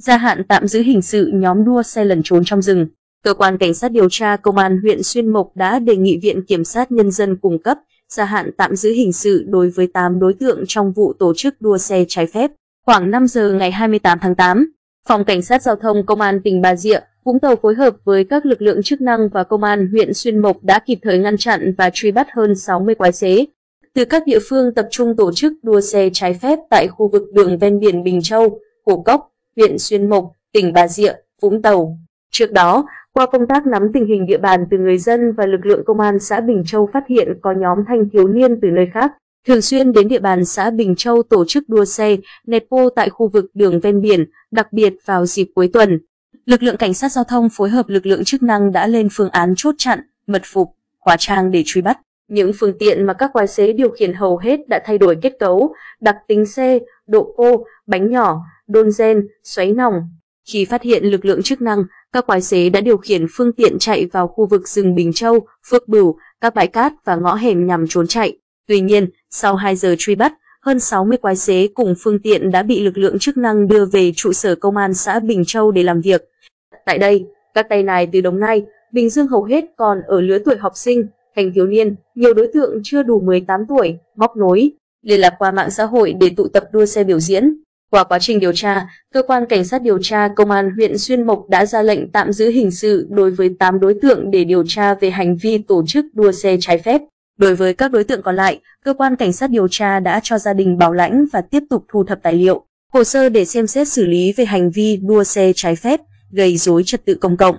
gia hạn tạm giữ hình sự nhóm đua xe lẩn trốn trong rừng. Cơ quan Cảnh sát điều tra Công an huyện Xuyên Mộc đã đề nghị Viện Kiểm sát Nhân dân cung cấp gia hạn tạm giữ hình sự đối với 8 đối tượng trong vụ tổ chức đua xe trái phép. Khoảng 5 giờ ngày 28 tháng 8, Phòng Cảnh sát Giao thông Công an tỉnh Bà Rịa, Vũng Tàu phối hợp với các lực lượng chức năng và Công an huyện Xuyên Mộc đã kịp thời ngăn chặn và truy bắt hơn 60 quái xế. Từ các địa phương tập trung tổ chức đua xe trái phép tại khu vực đường ven biển Bình Châu, Cổ Cốc, huyện Xuyên Mộc, tỉnh Bà Rịa, Vũng Tàu. Trước đó, qua công tác nắm tình hình địa bàn từ người dân và lực lượng công an xã Bình Châu phát hiện có nhóm thanh thiếu niên từ nơi khác thường xuyên đến địa bàn xã Bình Châu tổ chức đua xe, nẹt bô tại khu vực đường ven biển, đặc biệt vào dịp cuối tuần. Lực lượng cảnh sát giao thông phối hợp lực lượng chức năng đã lên phương án chốt chặn, mật phục, hóa trang để truy bắt. Những phương tiện mà các quái xế điều khiển hầu hết đã thay đổi kết cấu, đặc tính xe, độ cô, bánh nhỏ, đôn gen, xoáy nòng. Khi phát hiện lực lượng chức năng, các quái xế đã điều khiển phương tiện chạy vào khu vực rừng Bình Châu, Phước Bửu, các bãi cát và ngõ hẻm nhằm trốn chạy. Tuy nhiên, sau 2 giờ truy bắt, hơn 60 quái xế cùng phương tiện đã bị lực lượng chức năng đưa về trụ sở công an xã Bình Châu để làm việc. Tại đây, các tay này từ Đồng Nai, Bình Dương hầu hết còn ở lứa tuổi học sinh, thành thiếu niên, nhiều đối tượng chưa đủ 18 tuổi, móc nối, liên lạc qua mạng xã hội để tụ tập đua xe biểu diễn. Qua quá trình điều tra, cơ quan cảnh sát điều tra công an huyện Xuyên Mộc đã ra lệnh tạm giữ hình sự đối với 8 đối tượng để điều tra về hành vi tổ chức đua xe trái phép. Đối với các đối tượng còn lại, cơ quan cảnh sát điều tra đã cho gia đình bảo lãnh và tiếp tục thu thập tài liệu, hồ sơ để xem xét xử lý về hành vi đua xe trái phép, gây dối trật tự công cộng.